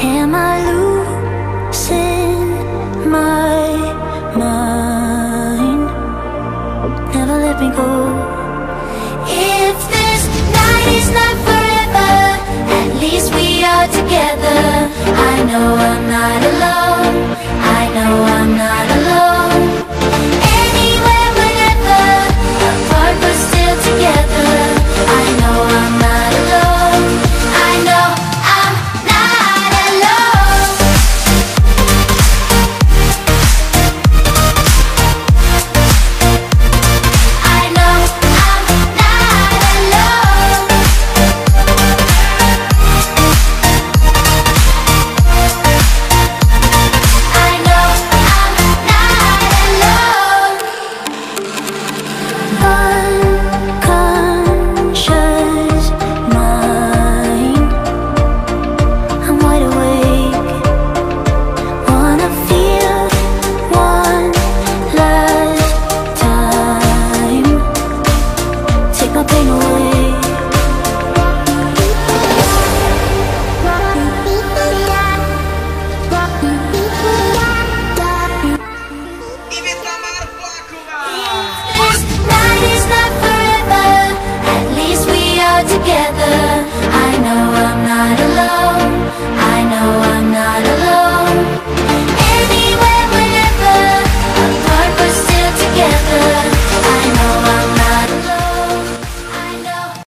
Am I losing my mind? Never let me go. If this night is not forever At least we are together. I know I'm not alone. Together. I know I'm not alone.